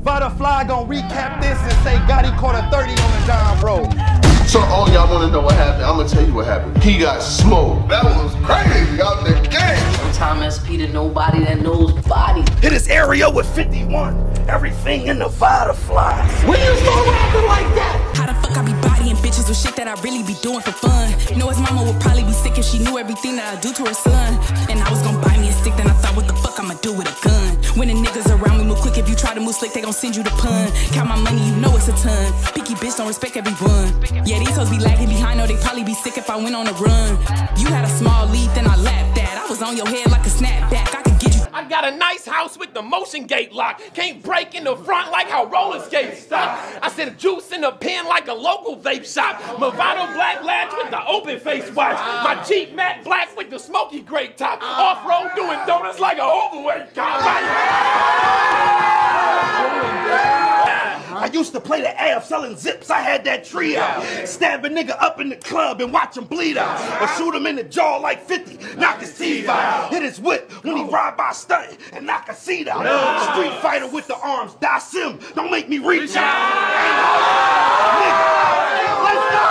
Vada Fly gonna recap this and say God he caught a 30 on the John Bro. So all y'all wanna know what happened, I'm gonna tell you what happened. He got smoked. That was crazy out the game. Time SP to nobody that knows body. Hit his area with 51. Everything in the butterfly. Fly. When you start rapping like that? How the fuck I be bodying bitches with shit that I really be doing for fun? Know his mama would probably be sick if she knew everything that I do to her son. And I was gonna buy me a stick, then I thought, what the fuck I'ma do with a gun? When the niggas around me move quick, if you try to move slick, they gon' send you the pun. Count my money, you know it's a ton. Picky bitch don't respect everyone. Yeah, these hoes be lagging behind, or they probably be sick if I went on a run. You had a small lead, then I lapped that. I was on your head like a snapback. Got a nice house with the motion gate lock. Can't break in the front like how roller skates stop. I said juice in a pen like a local vape shop. Movado black latch with the open face watch. My Jeep matte black with the smoky gray top. Off road doing donuts like an overweight cop. I used to play the AF selling zips. I had that tree out. Stab a nigga up in the club and watch him bleed out. Or shoot him in the jaw like 50, knock his teeth out. Hit his whip when he ride by stunt and knock a seat out. Street fighter with the arms, die sim. Don't make me reach out. Nigga, let's go.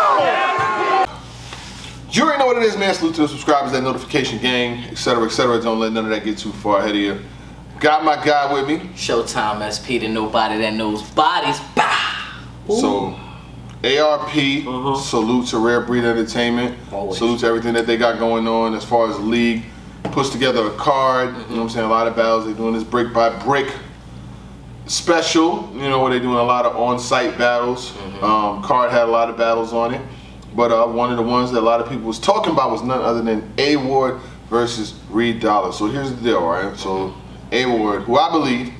You already know what it is, man. Salute to the subscribers, that notification gang, etc., etc. Don't let none of that get too far ahead of you. Got my guy with me. Showtime SP to nobody that knows bodies. Bah! So, ARP, mm-hmm. salute to Rare Breed Entertainment. Always. Salute to everything that they got going on as far as league. Puts together a card, you know what I'm saying? A lot of battles. They're doing this brick by brick special, you know, where they're doing a lot of on site battles. Um, card had a lot of battles on it. But uh, one of the ones that a lot of people was talking about was none other than A Ward versus Reed Dollar. So here's the deal, right? So A Ward, who I believe,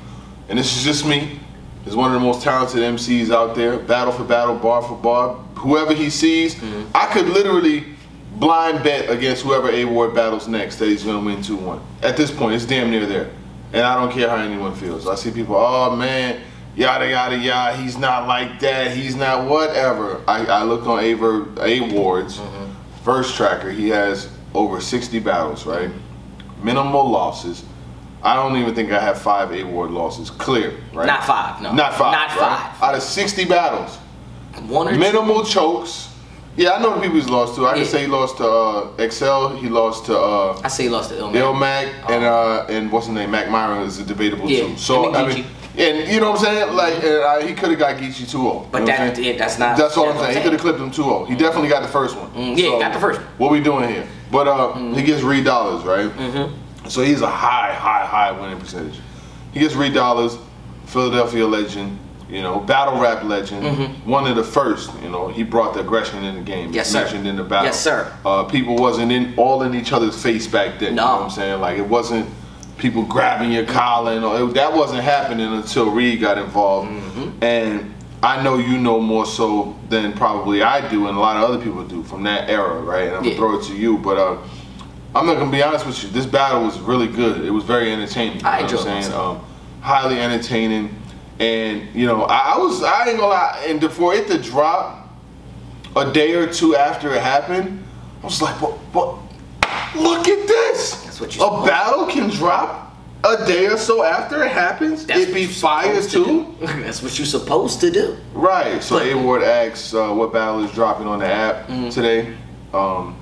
and this is just me, is one of the most talented MCs out there. Battle for battle, bar for bar. Whoever he sees, I could literally blind bet against whoever A Ward battles next that he's gonna win 2-1. At this point, it's damn near there. And I don't care how anyone feels. I see people, oh man, yada yada yada, he's not like that, he's not whatever. I, I looked on A, Ver, A Ward's first mm-hmm. tracker, he has over 60 battles, right? Minimal losses. I don't even think I have five A Ward losses. Clear, right? Not five, no. Not five. Not right? five. Out of 60 battles, One or two. minimal chokes. Yeah, I know the people he's lost to. I can say he lost to uh, Excel. He lost to uh, I say he lost to Ilmac. Lil Mac and uh, and what's his name? Mac Myron is a debatable Yeah, too. So I mean, and you know what I'm saying? Like uh, he could have got Geechi 2-0. But that- yeah, that's not- That's all I'm saying. I'm He could have clipped him 2-0. He definitely got the first one. Mm, yeah, got the first one. What we doing here? But uh, he gets Reed Dollaz, right? Mm-hmm. So he's a high, high, high winning percentage. He gets Reed Dollaz, Philadelphia legend. You know, battle rap legend, one of the first. You know, he brought the aggression in the game. Mm-hmm. Yes, sir. mentioned in the battle. Yes, sir. Uh, people wasn't in all in each other's face back then. You know No. what I'm saying? Like it wasn't people grabbing your collar and all. It, that wasn't happening until Reed got involved. Mm-hmm. And I know you know more so than probably I do, and a lot of other people do from that era, right? And I'm Yeah. gonna throw it to you, but uh, I'm not gonna be honest with you. This battle was really good. It was very entertaining. I you know enjoyed what I'm saying? Um, highly entertaining, and you know, I, I was I ain't gonna lie. And for it to drop a day or two after it happened, I was like, but but look at this. That's what you're a battle can drop a day or so after it happens. That's it what be fire to too. That's what you're supposed to do. Right. So But- A Ward asks uh, what battle is dropping on the app Mm-hmm. today. Um,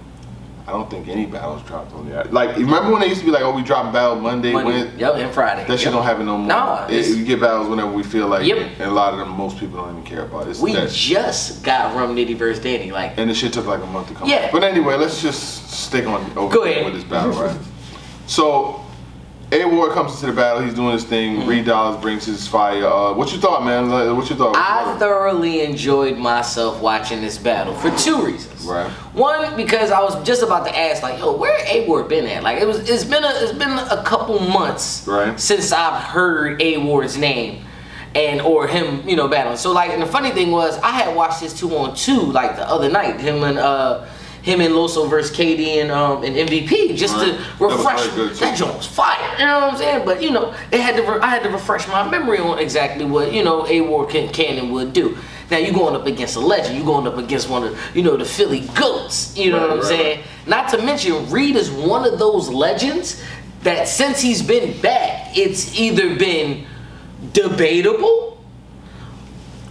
I don't think any battles dropped on the app. Like, remember when they used to be like, "Oh, we dropping battle Monday, Monday, Wed- yep, and Friday. That shit don't happen no more. No, It- we get battles whenever we feel like Yep. it, and a lot of them, most people don't even care about. It's We that. just got Rum Nitty versus Danny. Like, and the shit took like a month to come. Yeah. out. But anyway, let's just stick on over Go ahead. with this battle, right? so, A Ward comes into the battle. He's doing his thing. Mm-hmm. Reed Dollaz brings his fire. Uh, what you thought, man? What you thought? I thoroughly enjoyed myself watching this battle for two reasons. Right. One, because I was just about to ask, like, yo, where A Ward been at? Like, it was, it's been a, it's been a couple months Right. since I've heard A Ward's name, and or him, you know, battling. So like, and the funny thing was, I had watched this two on two like the other night. Him and uh, him and Loso versus KD and um and MVP just Right. to That refresh. good. That joint was fire. You know what I'm saying? But you know, it had to. Re- I had to refresh my memory on exactly what you know A Ward Can- Cannon would do. Now you're going up against a legend. You're going up against one of you know the Philly goats. You know Right, what I'm right, saying? Not to mention Reed is one of those legends that since he's been back, it's either been debatable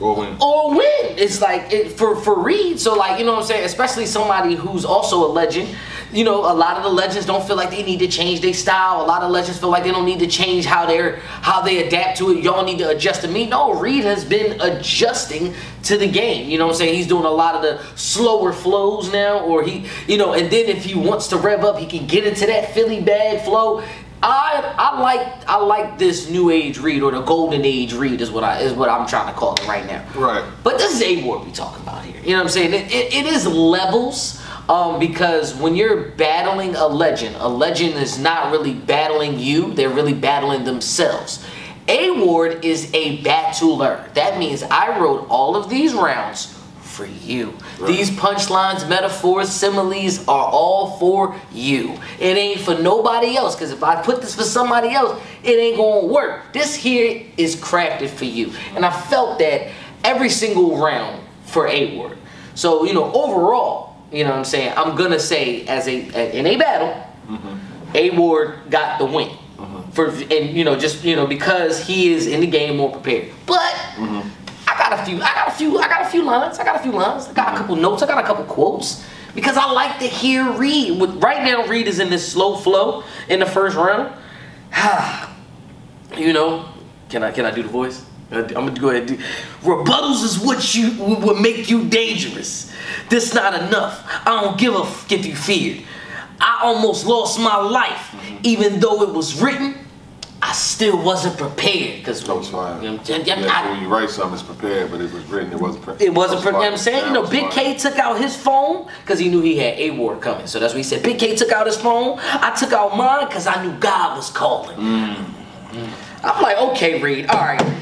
Or win. or win. It's like it, for for Reed. So like you know what I'm saying. Especially somebody who's also a legend. You know, a lot of the legends don't feel like they need to change their style. A lot of legends feel like they don't need to change how they're how they adapt to it. Y'all need to adjust to me. No, Reed has been adjusting to the game. You know what I'm saying? He's doing a lot of the slower flows now, or he, you know, and then if he wants to rev up, he can get into that Philly bag flow. I I like I like this new age read or the golden age read is what I is what I'm trying to call it right now. Right. But this is A Ward we talking about here. You know what I'm saying? It, it, it is levels. Um, because when you're battling a legend, a legend is not really battling you, they're really battling themselves. A Ward is a battler. That means I wrote all of these rounds for you. These punchlines, metaphors, similes are all for you. It ain't for nobody else. Because if I put this for somebody else, it ain't gonna work. This here is crafted for you. And I felt that every single round for A Ward. So, you know, overall, you know what I'm saying? I'm gonna say as a in a battle, mm-hmm. A Ward got the win. Mm-hmm. For and you know, just you know, because he is in the game more prepared. But mm-hmm. I got a few, I got a few, I got a few lines, I got a few lines, I got a mm-hmm. couple notes, I got a couple quotes. Because I like to hear Reed. With right now, Reed is in this slow flow in the first round. you know, can I can I do the voice? Uh, I'm gonna go ahead and do. Rebuttals is what you what make you dangerous. This not enough. I don't give a f if you feared. I almost lost my life, mm-hmm. even though it was written. I still wasn't prepared because That was fine. You know, I'm? Yeah, I- when you write something, it's prepared, but it was written, it wasn't prepared. it wasn't, pre- you know what I'm saying? You know, Bigg K. Took out his phone because he knew he had A Ward coming. So that's what he said. Bigg K took out his phone. I took out mine because I knew God was calling. Mm. I'm like, okay, Reed, all right.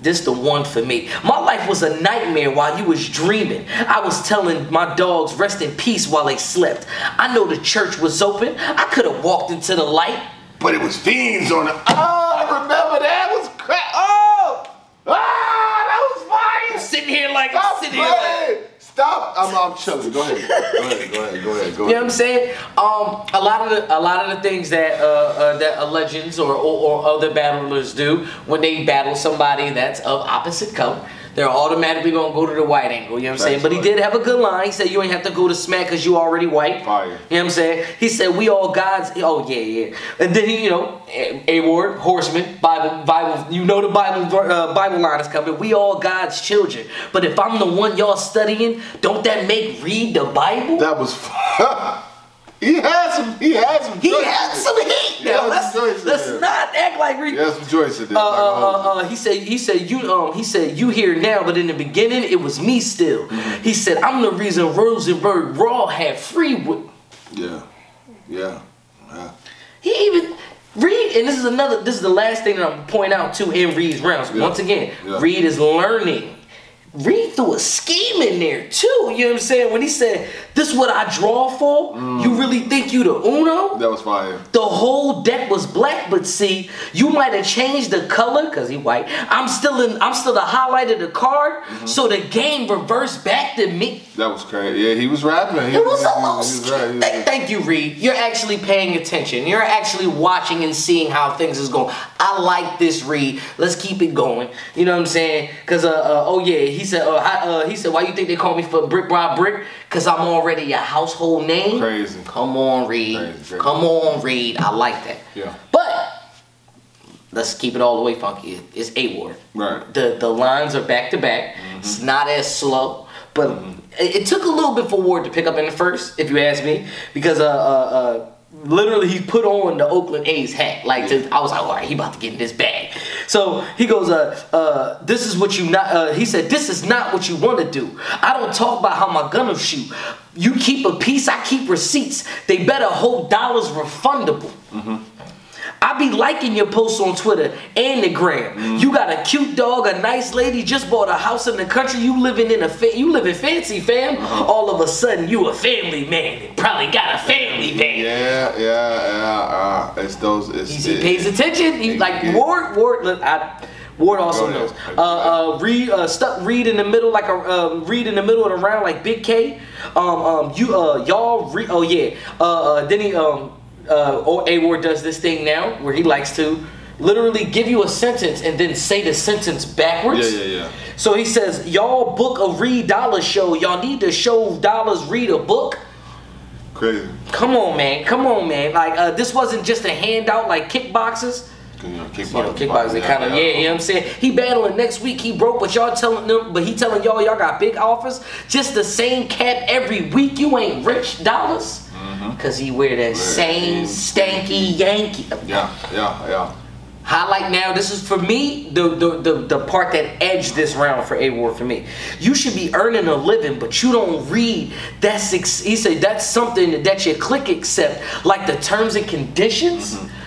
This the one for me. My life was a nightmare while you was dreaming. I was telling my dogs rest in peace while they slept. I know the church was open. I could have walked into the light. But it was fiends on it. Oh, I remember that was crap. Oh, ah, that was fire. Sitting here like Stop sitting here like. Stop. I'm, I'm chilling. Go ahead. Go ahead. Go ahead. Go ahead. Go You know what. I'm saying? Um, a lot of the a lot of the things that uh, uh, that uh, legends or, or, or other battlers do when they battle somebody that's of opposite color, they're automatically gonna go to the white angle. You know what I'm saying? But he did have a good line. He said you ain't have to go to smack because you already white. Fire. You know what I'm saying? He said we all gods. Oh yeah, yeah. And then he, you know, a, word horseman Bible Bible. You know the Bible uh, Bible line is coming. We all God's children. But if I'm the one y'all studying, don't that make read the Bible? That was. he had some. He had some. He had some heat He now. Let's, let's not act like we. He had some joints in there. Uh, uh, uh, he said, he said, you, um, he said, you here now, but in the beginning, it was me still. Mm-hmm. He said, I'm the reason Rosenberg Raw had free. Wi-. you. Yeah. Yeah. Yeah. He even Reed, and this is another. This is the last thing that I'm point out too in Reed's rounds. Yeah. Once again, Yeah. Reed is learning. Reed threw a scheme in there too. You know what I'm saying? When he said, "This what I draw for," Mm. you really think you the Uno? That was fire. The whole deck was black, but see, you might have changed the color because he white. I'm still in. I'm still the highlight of the card, Mm-hmm. so the game reversed back to me. That was crazy. Yeah, he was rapping. He It was a was right. He Thank, you, Reed. You're actually paying attention. You're actually watching and seeing how things is going. I like this, Reed. Let's keep it going. You know what I'm saying? Cause uh, uh oh yeah, he said uh, uh he said why you think they call me for brick by brick? Cause I'm already a household name. Crazy. Come on, Reed. Crazy, crazy. Come on, Reed. I like that. Yeah. But let's keep it all the way funky. It's A Ward. Right. The the lines are back to back. It's not as slow, but it, it took a little bit for Ward to pick up in the first, if you ask me, because uh uh. uh Literally, he put on the Oakland A's hat. Like, to, I was like, all right, he about to get in this bag. So he goes, uh, uh, this is what you not. Uh, he said, this is not what you want to do. I don't talk about how my gun will shoot. You keep a piece, I keep receipts. They better hope dollars refundable. I be liking your posts on Twitter and the gram. You got a cute dog, a nice lady, just bought a house in the country. You living in a fa- you living fancy, fam. All of a sudden, you a family man and probably got a family van. Yeah, yeah, yeah. Uh, it's those. It's, He, it- pays attention. He, like it- Ward, Ward, look, I, Ward also knows. Uh, uh, read, uh, stuck read in the middle like a um, read in the middle of the round like Bigg K. Um, um, you, uh, y'all, re- oh yeah. Uh, uh, then he, um, uh, or A Ward does this thing now where he likes to literally give you a sentence and then say the sentence backwards. Yeah, yeah, yeah. So he says, y'all book a Read Dollars show. Y'all need to show Dollars read a book. Crazy. Come on, man. Come on, man. Like uh, this wasn't just a handout like kickboxers. You know, You know, kickboxing. kind of yeah, you know what I'm saying. He battling next week. He broke, but y'all telling them, but he telling y'all y'all got big offers. Just the same cap every week. You ain't rich dollars. Mm-hmm. Cause he wear that same stanky Yankee. Yeah, yeah, yeah. Highlight now. This is for me the the, the the part that edged this round for A Ward for me. You should be earning a living, but you don't read. That's he said that's something that you click accept, like the terms and conditions. Mm-hmm.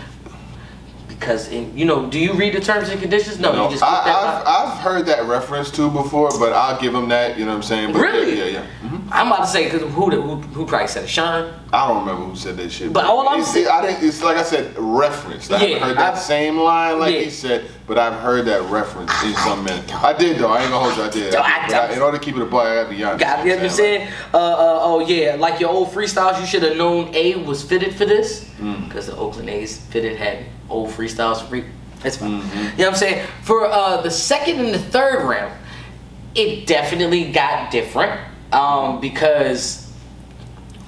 Because in, you know, do you read the terms and conditions? No, No, you just click that I, box. I've, I've heard that reference to before, but I'll give him that. You know what I'm saying? But Really? Yeah, yeah. yeah. Mhm. I'm about to say because who, who who probably said it? Sean. I don't remember who said that shit. But all I'm it's, saying- I didn't. It's like I said, reference. I haven't Yeah, heard that I've- same line like Yeah. he said, but I've heard that reference in some men. I did though. I ain't gonna hold you. I did. So I- I- in order to keep it a boy, I gotta be honest. Got you know what I'm saying? Uh, uh, oh yeah, like your old freestyles, you should have known A was fitted for this, Mm. because the Oakland A's fitted had old freestyles free. It's fine. Mm-hmm. You know what I'm saying? For uh, the second and the third round, it definitely got different um, because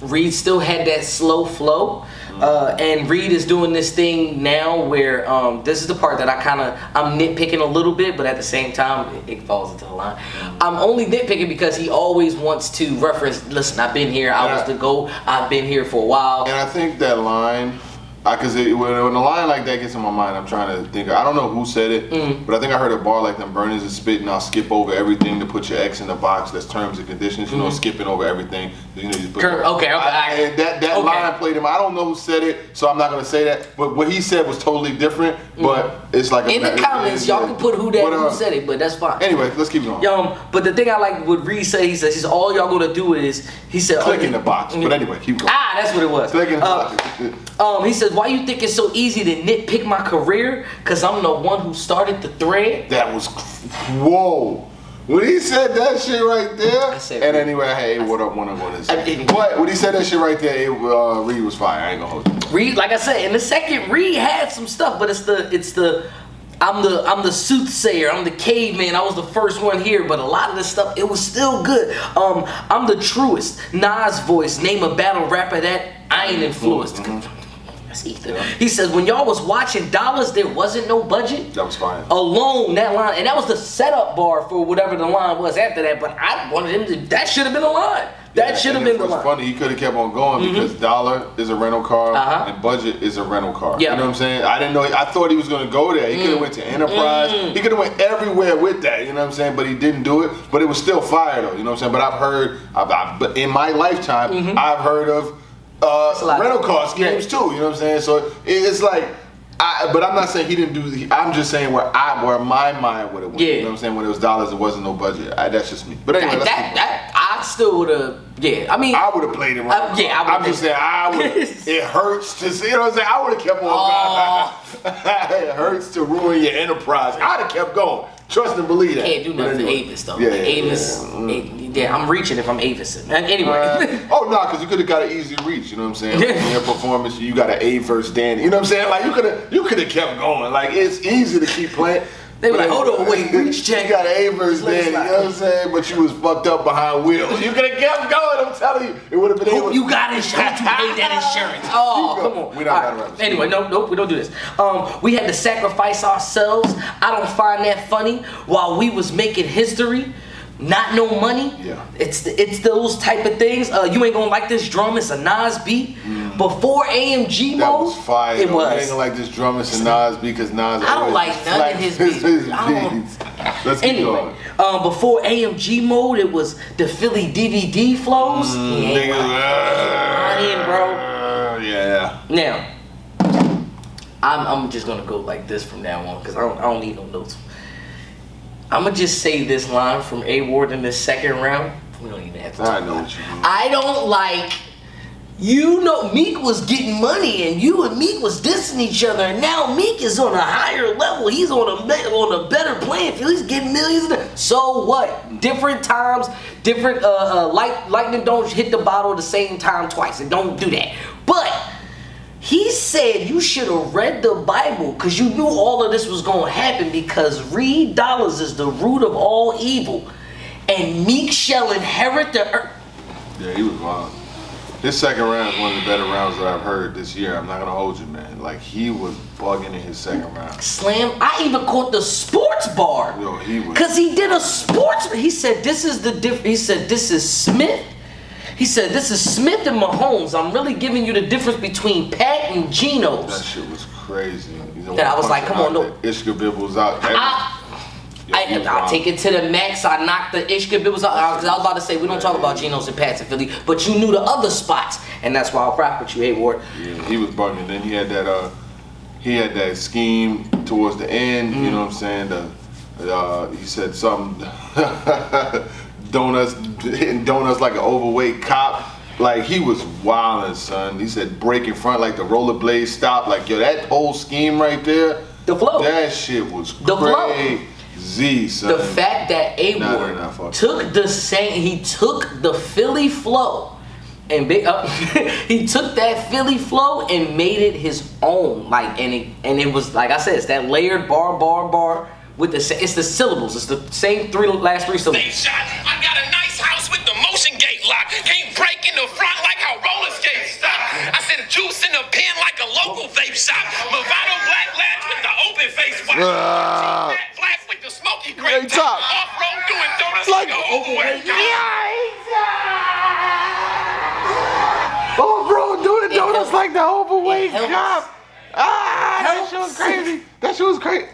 Reed still had that slow flow. Uh, and Reed is doing this thing now where um, this is the part that I kind of I'm nitpicking a little bit, but at the same time it, it falls into the line. I'm only nitpicking because he always wants to reference. Listen, I've been here. I was the go. I've been here for a while. And I think that line, because it, when, when a line like that gets in my mind, I'm trying to think. I don't know who said it, Mm. but I think I heard a bar like them burners is spitting. I'll skip over everything to put your X in the box. That's terms and conditions. You know, skipping over everything. You know, you put Mm-hmm. Cur- okay, okay, I- that that okay. line played him. I don't know who said it, so I'm not gonna say that. But what he said was totally different. But it's like a, Mm. In the comments, y'all can put who that But, uh, who said it, but that's fine. Anyway, let's keep going. Um, but the thing I like what Reed said, he says, all y'all gonna do is he said Click oh, in the box. But anyway, keep going. Ah, that's what it was. Click in the Uh, box. Um, he says, why you think it's so easy to nitpick my career? Cause I'm the one who started the thread. That was whoa. When he said that shit right there, said and anyway, hey, what up, one up on this? I didn't- But when he said that shit right there, it, uh, Reed was fire. I ain't gonna hold you. Reed, like I said, in the second, Reed had some stuff, but it's the it's the I'm the I'm the soothsayer, I'm the caveman, I was the first one here, but a lot of this stuff it was still good. Um, I'm the truest. Nas voice, name a battle rapper that I ain't influenced. That's Ether. He says when y'all was watching dollars, there wasn't no budget. That was fire. alone that line and that was the setup bar for whatever the line was after that but i wanted him to that should have been the line that Yeah, should have been it the was line funny. He could have kept on going mm-hmm. because dollar is a rental car Uh-huh. and budget is a rental car. Yeah. You know what I'm saying? I didn't know. I thought he was gonna go there. He could have mm. went to Enterprise. Mm. He could have went everywhere with that. You know what I'm saying? But he didn't do it. But it was still fire though. You know what I'm saying? But I've heard. I've, I've, but in my lifetime, mm-hmm. I've heard of a uh, rental car schemes too. You know what I'm saying? So it's like. I, but I'm not saying he didn't do. I'm just saying where I, where my mind would have went. Yeah. You know what I'm saying? When it was dollars, it wasn't no budget. I, that's just me. But anyway, that, let's that, keep that i still would have yeah i mean I would have played it right. Uh, yeah, I I'm just saying, I would. it hurts to see. You know what I'm saying? I would have kept on going. it hurts to ruin your enterprise. I'd have kept going. Trust and believe that. can't do nothing to anyway. avis though Yeah, yeah, avis yeah. yeah, i'm reaching if i'm avis anyway Uh, oh no, because you could have got an easy reach. You know what I'm saying? Like, in your performance, you got an A versus Danny. You know what I'm saying? Like you could have, you could have kept going. Like it's easy to keep playing. They were like, hold on, wait, reach check. You got an A versus Let. You know what I'm saying? But you was fucked up behind wheels. You could have kept going. I'm telling you, it would have been able. You got insurance. You paid that insurance. Oh, come on. We don't All right. wrap this. Anyway, no, nope, we don't do this. Um, we had to sacrifice ourselves. I don't find that funny. While we was making history, not no money. Yeah. It's the, it's those type of things. Uh, you ain't gonna like this drum. It's a Nas beat. Before AMG Mm. That mode, was fire. It though. I ain't was. gonna like this drummers and Nas because Nas. I don't like none of his beats. I don't- beats. Let's keep Anyway, going. um, before AMG mode, it was the Philly DVD flows. Ain't Niggas, right. uh, in, bro. Yeah. Now, I'm, I'm just gonna go like this from now on because I don't, I don't need no notes. I'm gonna just say this line from A Ward in the second round. We don't even have to. I know about what you mean. I don't like. You know, Meek was getting money, and you and Meek was dissing each other, and now Meek is on a higher level. He's on a on a better playing field. He's getting millions. So what? Different times, different. Uh, uh, light lightning don't hit the bottle the same time twice, and don't do that. But He said you should have read the Bible because you knew all of this was going to happen because Reed Dollars is the root of all evil. And Meek shall inherit the earth. Yeah, he was wild. His second round is one of the better rounds that I've heard this year. I'm not gonna hold you, man. Like he was bugging in his second round. Slam. I even caught the sports bar. Yo, he was- Cause he did a sports. He said this is the diff. He said this is Smith. He said this is Smith and Mahomes. I'm really giving you the difference between Pat and That shit was crazy. You know, That I was like, come on, that Ishka was out. That- I, I, I take it to the max. I knocked the Ishka because I was about to say we don't talk about Geno's and Pats in Philly, but you knew the other spots, and that's why I'll rock with you, A Ward. Yeah, he was bugging. Then he had that uh he had that scheme towards the end, you know what I'm saying? The uh he said something donuts hitting donuts like an overweight cop. Like he was wilding, son. He said break in front like the rollerblade stop. Like yo, that whole scheme right there. The flow. That shit was The flow. Crazy, son. the fact that A Ward nah, nah, fuck took the same, he took the Philly flow and big up, uh, he took that Philly flow and made it his own. Like and it and it was like I said, it's that layered bar, bar, bar with the it's the syllables. It's the same three last three syllables. They shot. I got a nice house with the motion gate lock. Can't helps. cop. Ah, that shit was crazy. That shit was crazy.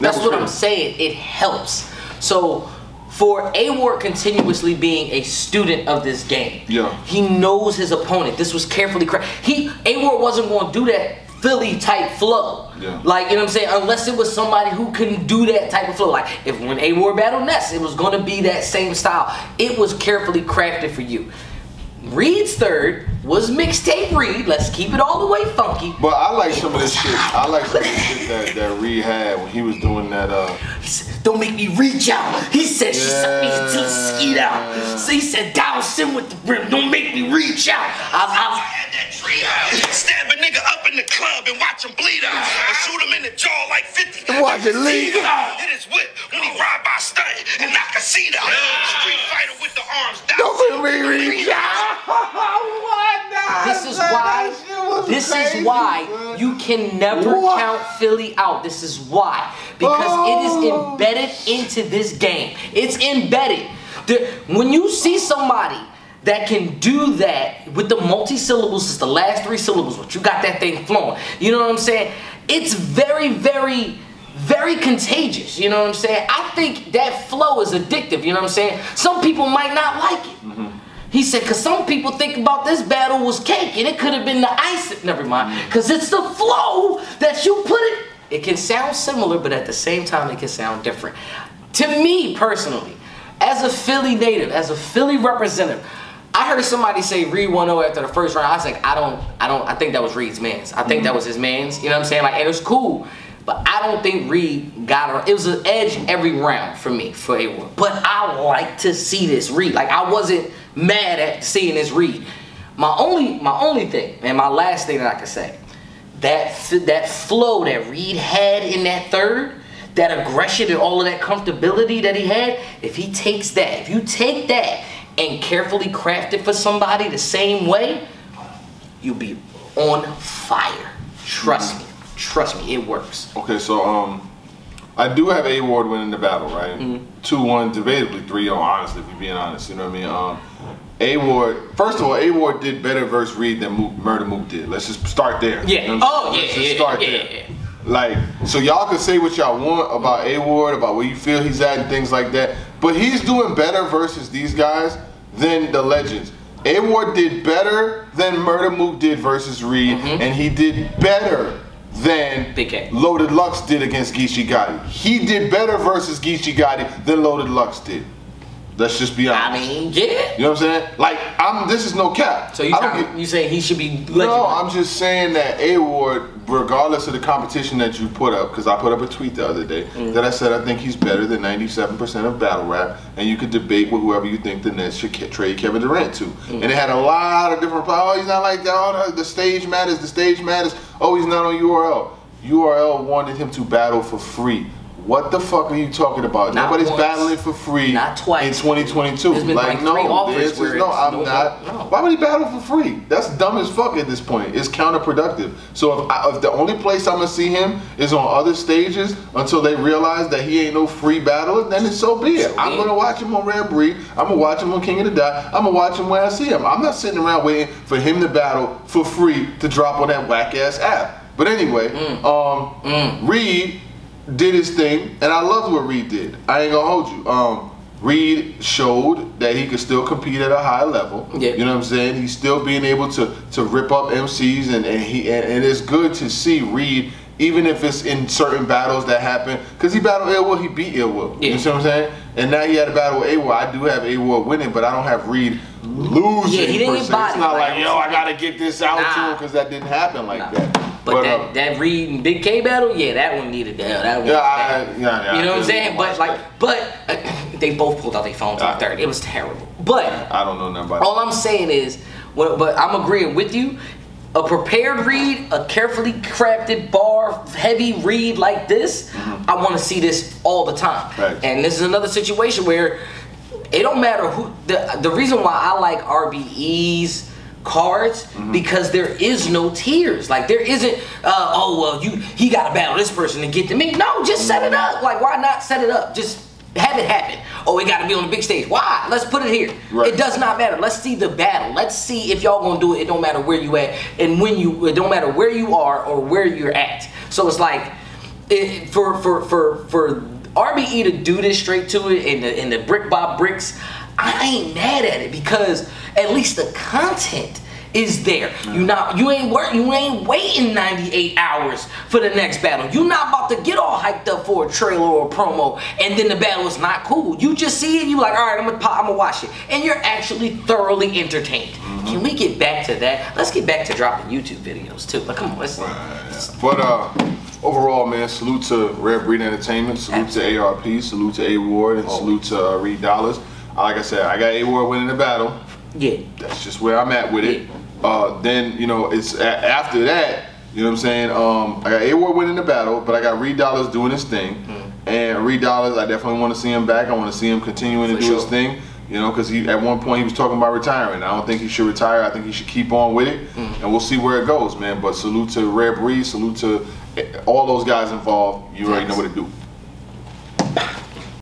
That's was what I'm saying. It helps. So for A Ward continuously being a student of this game, Yeah. he knows his opponent. This was carefully crafted. He A Ward wasn't going to do that Philly type flow. Yeah. Like you know what I'm saying? Unless it was somebody who can do that type of flow. Like if when A Ward battled Ness, it was going to be that same style. It was carefully crafted for you. Reed's third was mixtape Reed. Let's keep it all the way funky. But I like some of this shit. I like some of this shit that, that Reed had when he was doing that. Uh, He said, don't make me reach out. He said, she sucked me until the skeet out. So he said, down sim with the rim. Don't make me reach out. I I, had that tree out. Stab a nigga up in the club and watch him bleed out. Or shoot him in the jaw like 50. Watch it leak. Hit his whip when he ride by stunt and knock a seat out. Street fighter with the arms down. Don't make me reach out. What? Nah, this is why. that shit was This crazy, is why man. you can never What? count Philly out. This is why because it is Oh. embedded into this game. It's embedded. The- when you see somebody that can do that with the multi syllables, it's the last three syllables, but you got that thing flowing. You know what I'm saying? It's very, very, very contagious. You know what I'm saying? I think that flow is addictive. You know what I'm saying? Some people might not like it. Mm-hmm. He said, because some people think about this battle was cake and it could have been the ice. Never mind. Because it's the flow that you put it. It can sound similar, but at the same time, it can sound different. To me personally, as a Philly native, as a Philly representative, I heard somebody say Reed 1-0 after the first round. I was like, I don't, I don't, I think that was Reed's man's. I think that mm-hmm. was his man's. You know what I'm saying? Like, and it was cool. But I don't think Reed got her. It was an edge every round for me, for A1. But I like to see this Reed. Like I wasn't mad at seeing this read. My only, my only thing, and my last thing that I can say, that that flow that Reed had in that third, that aggression and all of that comfortability that he had, if he takes that, if you take that and carefully craft it for somebody the same way, you'll be on fire. Trust me. Trust me, it works. Okay, so um, I do have A Ward winning the battle, right? Mm-hmm. Two one, debatably three zero. Honestly, if you're being honest, you know what I mean. Um, A Ward. First of all, A Ward did better versus Reed than Mook, Murda Mook did. Let's just start there. Yeah. You know Oh, yeah, Let's just start yeah, there. yeah. Like, so y'all can say what y'all want about A Ward, about where you feel he's at and things like that. But he's doing better versus these guys than the legends. A Ward did better than Murda Mook did versus Reed, and he did better than Loaded Lux did against Geechi Gotti. He did better versus Geechi Gotti than Loaded Lux did. Let's just be honest. I mean, yeah. you know what I'm saying? Like, I'm. This is no cap. So you get- you say he should be legendary? no, I'm just saying that A Ward, regardless of the competition that you put up, because I put up a tweet the other day Mm. that I said I think he's better than 97% of battle rap, and you could debate with whoever you think the Nets should trade Kevin Durant to. Mm. And it had a lot of different. Oh, he's not like that. Oh, the, the stage matters. The stage matters. Oh, he's not on URL. URL wanted him to battle for free. What the fuck are you talking about? Not Nobody's once, battling for free not twice. in 2022. There's been like, like no, three offers this is- no, I'm no- not. no. Why would he battle for free? That's dumb as fuck at this point. It's counterproductive. So if, I, if the only place I'm gonna see him is on other stages until they realize that he ain't no free battler, then it's so be it. So I'm gonna watch him on Rare Breed. I'm gonna watch him on King of the Dot. I'm gonna watch him where I see him. I'm not sitting around waiting for him to battle for free to drop on that whack ass app. But anyway, Mm. um, Reed did his thing, and I loved what Reed did. I ain't gonna hold you. Um, Reed showed that he could still compete at a high level. Yeah. You know what I'm saying? He's still being able to to rip up MCs, and, and he and, and it's good to see Reed, even if it's in certain battles that happen, because he battled Ill Will, he beat Ill Will. Yeah. You see what I'm saying? And now he had a battle with A. I do have A winning, but I don't have Reed losing. Yeah, he didn't per get se. bodied, It's not like, yo, I gotta get this out to him because that didn't happen like Nah. that. But, that, uh, that Reed and Bigg K battle, yeah, that one needed that. That one Yeah, I- yeah, yeah, You know what I'm saying? But like, that. but uh, they both pulled out their phones in third. It was terrible. But I don't know nothing about all I'm saying is, well, but I'm agreeing with you. A prepared read, a carefully crafted bar, heavy read like this, I want to see this all the time. Mm-hmm. Right. And this is another situation where it don't matter who. The the reason why I like RBE's cards Mm-hmm. because there is no tears. Like there isn't. Uh, oh well, you he got to battle this person to get to me. No, just set it up. Like why not set it up? Just have it happen. Oh, it got to be on the big stage. Why? Let's put it here. Right. It does not matter. Let's see the battle. Let's see if y'all gonna do it. It don't matter where you at and when you. It don't matter where you are or where you're at. So it's like, it, for for for for RBE to do this straight to it in the in the brick by bricks, I ain't mad at it because at least the content is there. You not you ain't work you ain't waiting 98 hours for the next battle. You not about to get all hyped up for a trailer or a promo and then the battle is not cool. You just see it, and you like, all right, I'm gonna pop, I'm gonna watch it. And you're actually thoroughly entertained. Can we get back to that? Let's get back to dropping YouTube videos too. Like, come on, let's But uh, overall, man, salute to Rare Breed Entertainment, salute to ARP, salute to A Ward, and salute to uh, Reed Dollaz. Like I said, I got A Ward winning the battle. Yeah. That's just where I'm at with it. Uh, then you know, it's a- after that. You know what I'm saying? Um, I got A Ward winning the battle, but I got Reed Dollaz doing his thing. Mm-hmm. And Reed Dollaz, I definitely want to see him back. I want to see him continuing to For do his thing. You know, because he at one point he was talking about retiring. I don't think he should retire. I think he should keep on with it, Mm-hmm. and we'll see where it goes, man. But salute to Rare Breed, salute to eh, all those guys involved. You already know what to do.